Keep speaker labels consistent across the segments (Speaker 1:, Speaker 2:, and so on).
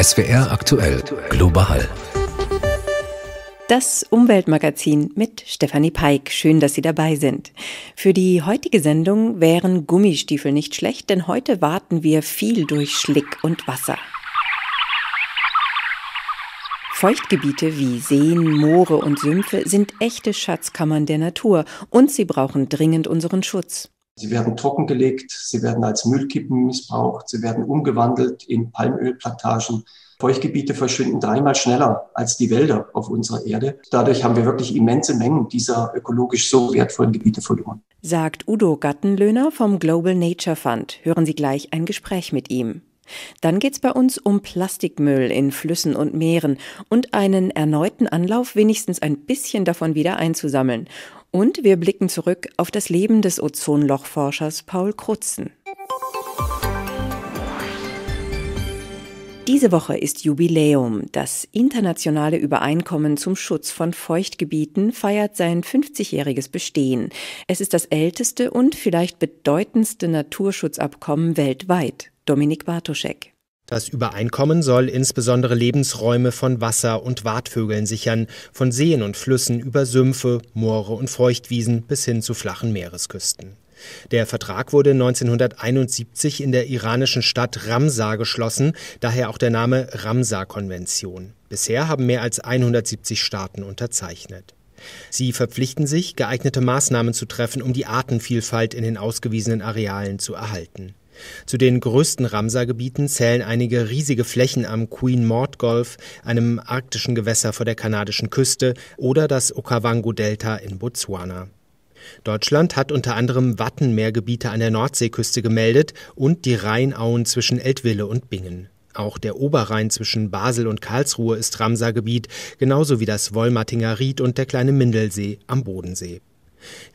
Speaker 1: SWR aktuell global.
Speaker 2: Das Umweltmagazin mit Stefanie Peik. Schön, dass Sie dabei sind. Für die heutige Sendung wären Gummistiefel nicht schlecht, denn heute warten wir viel durch Schlick und Wasser. Feuchtgebiete wie Seen, Moore und Sümpfe sind echte Schatzkammern der Natur und sie brauchen dringend unseren Schutz.
Speaker 3: Sie werden trockengelegt, sie werden als Müllkippen missbraucht, sie werden umgewandelt in Palmölplantagen. Feuchtgebiete verschwinden dreimal schneller als die Wälder auf unserer Erde. Dadurch haben wir wirklich immense Mengen dieser ökologisch so wertvollen Gebiete verloren.
Speaker 2: Sagt Udo Gattenlöhner vom Global Nature Fund. Hören Sie gleich ein Gespräch mit ihm. Dann geht's bei uns um Plastikmüll in Flüssen und Meeren und einen erneuten Anlauf, wenigstens ein bisschen davon wieder einzusammeln. Und wir blicken zurück auf das Leben des Ozonlochforschers Paul Krutzen. Diese Woche ist Jubiläum. Das internationale Übereinkommen zum Schutz von Feuchtgebieten feiert sein 50-jähriges Bestehen. Es ist das älteste und vielleicht bedeutendste Naturschutzabkommen weltweit. Dominik Bartoschek.
Speaker 4: Das Übereinkommen soll insbesondere Lebensräume von Wasser- und Wartvögeln sichern, von Seen und Flüssen über Sümpfe, Moore und Feuchtwiesen bis hin zu flachen Meeresküsten. Der Vertrag wurde 1971 in der iranischen Stadt Ramsar geschlossen, daher auch der Name Ramsar-Konvention. Bisher haben mehr als 170 Staaten unterzeichnet. Sie verpflichten sich, geeignete Maßnahmen zu treffen, um die Artenvielfalt in den ausgewiesenen Arealen zu erhalten. Zu den größten Ramsar-Gebieten zählen einige riesige Flächen am Queen Maud Golf, einem arktischen Gewässer vor der kanadischen Küste, oder das Okavango-Delta in Botswana. Deutschland hat unter anderem Wattenmeergebiete an der Nordseeküste gemeldet und die Rheinauen zwischen Eltville und Bingen. Auch der Oberrhein zwischen Basel und Karlsruhe ist Ramsar-Gebiet, genauso wie das Wollmattinger Ried und der kleine Mindelsee am Bodensee.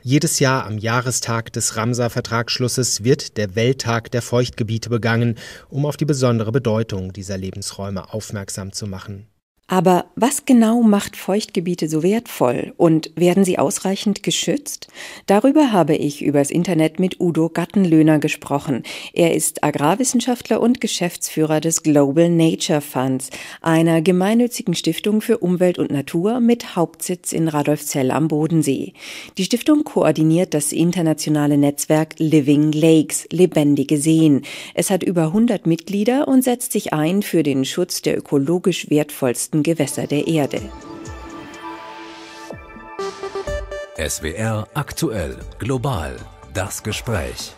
Speaker 4: Jedes Jahr am Jahrestag des Ramsar-Vertragsschlusses wird der Welttag der Feuchtgebiete begangen, um auf die besondere Bedeutung dieser Lebensräume aufmerksam zu machen.
Speaker 2: Aber was genau macht Feuchtgebiete so wertvoll und werden sie ausreichend geschützt? Darüber habe ich übers Internet mit Udo Gattenlöhner gesprochen. Er ist Agrarwissenschaftler und Geschäftsführer des Global Nature Funds, einer gemeinnützigen Stiftung für Umwelt und Natur mit Hauptsitz in Radolfzell am Bodensee. Die Stiftung koordiniert das internationale Netzwerk Living Lakes, lebendige Seen. Es hat über 100 Mitglieder und setzt sich ein für den Schutz der ökologisch wertvollsten Gewässer der Erde.
Speaker 1: SWR aktuell global das Gespräch.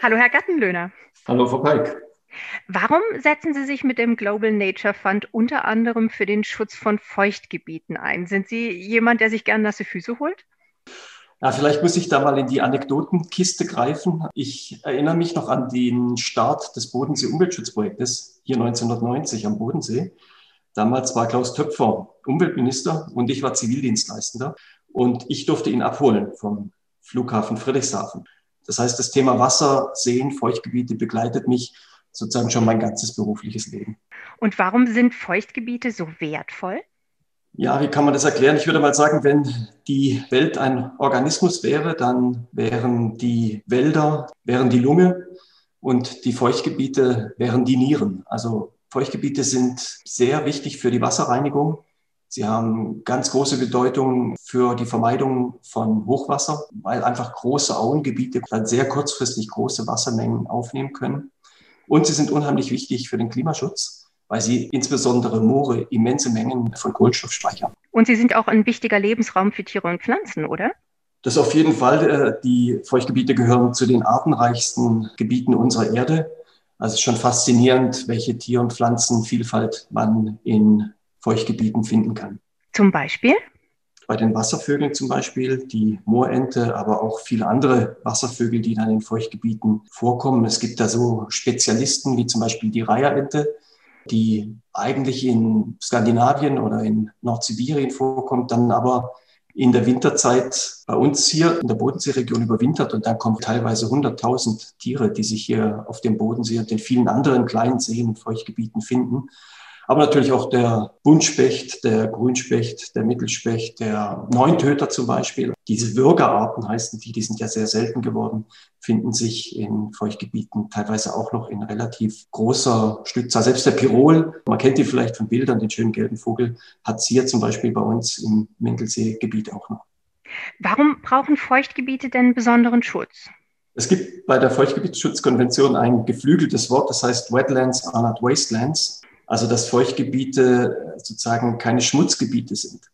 Speaker 5: Hallo Herr Gattenlöhner.
Speaker 3: Hallo Frau Peik.
Speaker 5: Warum setzen Sie sich mit dem Global Nature Fund unter anderem für den Schutz von Feuchtgebieten ein? Sind Sie jemand, der sich gern nasse Füße holt?
Speaker 3: Ja, vielleicht muss ich da mal in die Anekdotenkiste greifen. Ich erinnere mich noch an den Start des Bodensee Umweltschutzprojektes hier 1990 am Bodensee. Damals war Klaus Töpfer Umweltminister und ich war Zivildienstleistender und ich durfte ihn abholen vom Flughafen Friedrichshafen. Das heißt, das Thema Wasser, Seen, Feuchtgebiete begleitet mich sozusagen schon mein ganzes berufliches Leben.
Speaker 5: Und warum sind Feuchtgebiete so wertvoll?
Speaker 3: Ja, wie kann man das erklären? Ich würde mal sagen, wenn die Welt ein Organismus wäre, dann wären die Wälder, wären die Lunge und die Feuchtgebiete wären die Nieren. Also Feuchtgebiete sind sehr wichtig für die Wasserreinigung. Sie haben ganz große Bedeutung für die Vermeidung von Hochwasser, weil einfach große Auengebiete dann sehr kurzfristig große Wassermengen aufnehmen können. Und sie sind unheimlich wichtig für den Klimaschutz, weil sie insbesondere Moore immense Mengen von Kohlenstoff speichern.
Speaker 5: Und sie sind auch ein wichtiger Lebensraum für Tiere und Pflanzen, oder?
Speaker 3: Das auf jeden Fall. Äh, die Feuchtgebiete gehören zu den artenreichsten Gebieten unserer Erde. Also es ist schon faszinierend, welche Tier- und Pflanzenvielfalt man in Feuchtgebieten finden kann.
Speaker 5: Zum Beispiel?
Speaker 3: Bei den Wasservögeln zum Beispiel, die Moorente, aber auch viele andere Wasservögel, die dann in Feuchtgebieten vorkommen. Es gibt da so Spezialisten wie zum Beispiel die Reiherente, die eigentlich in Skandinavien oder in Nordsibirien vorkommt, dann aber in der Winterzeit bei uns hier in der Bodenseeregion überwintert und dann kommen teilweise 100.000 Tiere, die sich hier auf dem Bodensee und den vielen anderen kleinen Seen und Feuchtgebieten finden. Aber natürlich auch der Buntspecht, der Grünspecht, der Mittelspecht, der Neuntöter zum Beispiel. Diese Würgerarten heißen die, die sind ja sehr selten geworden, finden sich in Feuchtgebieten teilweise auch noch in relativ großer Stückzahl. Selbst der Pirol, man kennt die vielleicht von Bildern, den schönen gelben Vogel, hat es hier zum Beispiel bei uns im Mendelseegebiet auch noch.
Speaker 5: Warum brauchen Feuchtgebiete denn besonderen Schutz?
Speaker 3: Es gibt bei der Feuchtgebietsschutzkonvention ein geflügeltes Wort, das heißt Wetlands are not wastelands, also dass Feuchtgebiete sozusagen keine Schmutzgebiete sind.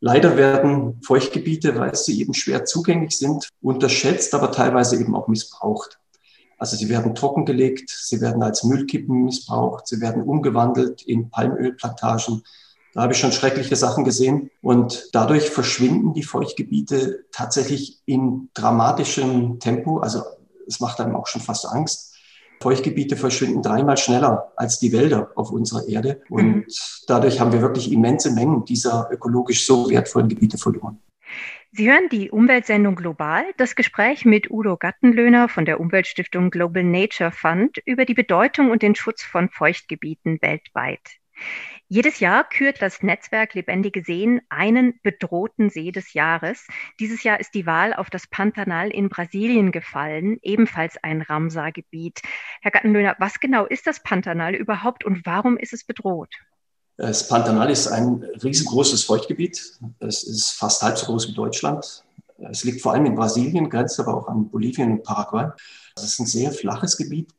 Speaker 3: Leider werden Feuchtgebiete, weil sie eben schwer zugänglich sind, unterschätzt, aber teilweise eben auch missbraucht. Also sie werden trockengelegt, sie werden als Müllkippen missbraucht, sie werden umgewandelt in Palmölplantagen, da habe ich schon schreckliche Sachen gesehen. Und dadurch verschwinden die Feuchtgebiete tatsächlich in dramatischem Tempo. Also es macht einem auch schon fast Angst. Feuchtgebiete verschwinden dreimal schneller als die Wälder auf unserer Erde. Und mhm. dadurch haben wir wirklich immense Mengen dieser ökologisch so wertvollen Gebiete verloren.
Speaker 5: Sie hören die Umweltsendung Global, das Gespräch mit Udo Gattenlöhner von der Umweltstiftung Global Nature Fund über die Bedeutung und den Schutz von Feuchtgebieten weltweit. Jedes Jahr kürt das Netzwerk Lebendige Seen einen bedrohten See des Jahres. Dieses Jahr ist die Wahl auf das Pantanal in Brasilien gefallen, ebenfalls ein Ramsar-Gebiet. Herr Gattenlöhner, was genau ist das Pantanal überhaupt und warum ist es bedroht?
Speaker 3: Das Pantanal ist ein riesengroßes Feuchtgebiet. Es ist fast halb so groß wie Deutschland. Es liegt vor allem in Brasilien, grenzt aber auch an Bolivien und Paraguay. Es ist ein sehr flaches Gebiet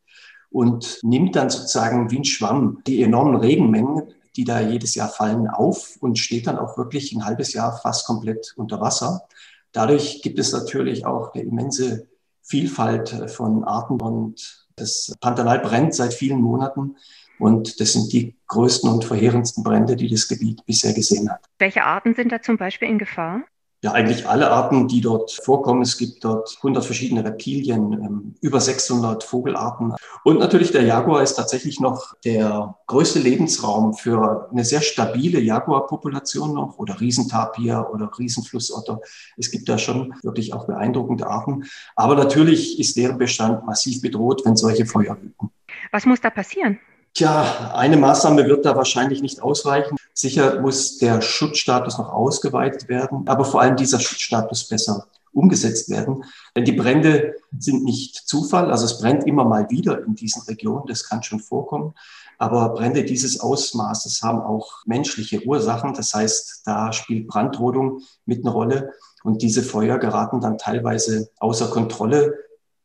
Speaker 3: und nimmt dann sozusagen wie ein Schwamm die enormen Regenmengen die da jedes Jahr fallen, auf und steht dann auch wirklich ein halbes Jahr fast komplett unter Wasser. Dadurch gibt es natürlich auch eine immense Vielfalt von Arten und das Pantanal brennt seit vielen Monaten und das sind die größten und verheerendsten Brände, die das Gebiet bisher gesehen hat.
Speaker 5: Welche Arten sind da zum Beispiel in Gefahr?
Speaker 3: Ja, eigentlich alle Arten, die dort vorkommen. Es gibt dort 100 verschiedene Reptilien, ähm, über 600 Vogelarten. Und natürlich der Jaguar ist tatsächlich noch der größte Lebensraum für eine sehr stabile Jaguarpopulation noch oder Riesentapir oder Riesenflussotter. Es gibt da schon wirklich auch beeindruckende Arten. Aber natürlich ist deren Bestand massiv bedroht, wenn solche Feuer wüten.
Speaker 5: Was muss da passieren?
Speaker 3: Tja, eine Maßnahme wird da wahrscheinlich nicht ausreichen. Sicher muss der Schutzstatus noch ausgeweitet werden, aber vor allem dieser Schutzstatus besser umgesetzt werden. Denn die Brände sind nicht Zufall. Also es brennt immer mal wieder in diesen Regionen. Das kann schon vorkommen. Aber Brände dieses Ausmaßes haben auch menschliche Ursachen. Das heißt, da spielt Brandrodung mit eine Rolle. Und diese Feuer geraten dann teilweise außer Kontrolle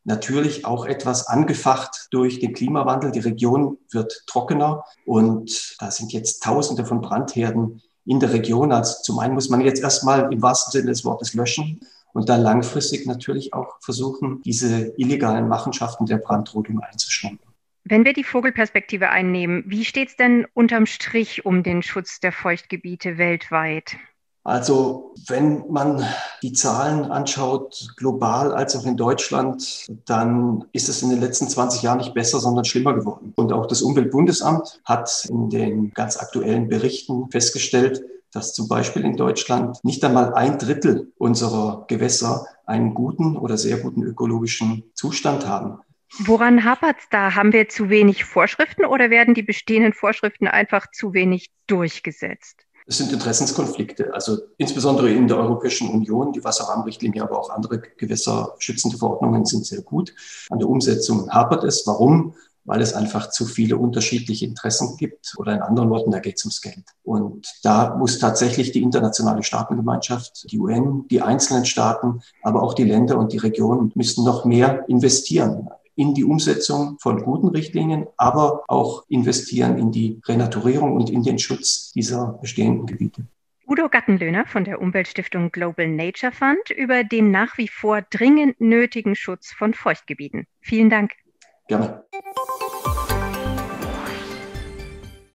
Speaker 3: natürlich auch etwas angefacht durch den Klimawandel. Die Region wird trockener und da sind jetzt Tausende von Brandherden in der Region. Also zum einen muss man jetzt erstmal im wahrsten Sinne des Wortes löschen und dann langfristig natürlich auch versuchen, diese illegalen Machenschaften der Brandrodung einzuschränken.
Speaker 5: Wenn wir die Vogelperspektive einnehmen, wie steht es denn unterm Strich um den Schutz der Feuchtgebiete weltweit?
Speaker 3: Also wenn man die Zahlen anschaut, global als auch in Deutschland, dann ist es in den letzten 20 Jahren nicht besser, sondern schlimmer geworden. Und auch das Umweltbundesamt hat in den ganz aktuellen Berichten festgestellt, dass zum Beispiel in Deutschland nicht einmal ein Drittel unserer Gewässer einen guten oder sehr guten ökologischen Zustand haben.
Speaker 5: Woran hapert es da? Haben wir zu wenig Vorschriften oder werden die bestehenden Vorschriften einfach zu wenig durchgesetzt?
Speaker 3: Es sind Interessenskonflikte, also insbesondere in der Europäischen Union. Die Wasserrahmenrichtlinie, aber auch andere gewässerschützende Verordnungen sind sehr gut. An der Umsetzung hapert es. Warum? Weil es einfach zu viele unterschiedliche Interessen gibt oder in anderen Worten, da geht es ums Geld. Und da muss tatsächlich die internationale Staatengemeinschaft, die UN, die einzelnen Staaten, aber auch die Länder und die Regionen müssen noch mehr investieren in die Umsetzung von guten Richtlinien, aber auch investieren in die Renaturierung und in den Schutz dieser bestehenden Gebiete.
Speaker 5: Udo Gattenlöhner von der Umweltstiftung Global Nature Fund über den nach wie vor dringend nötigen Schutz von Feuchtgebieten. Vielen Dank.
Speaker 3: Gerne.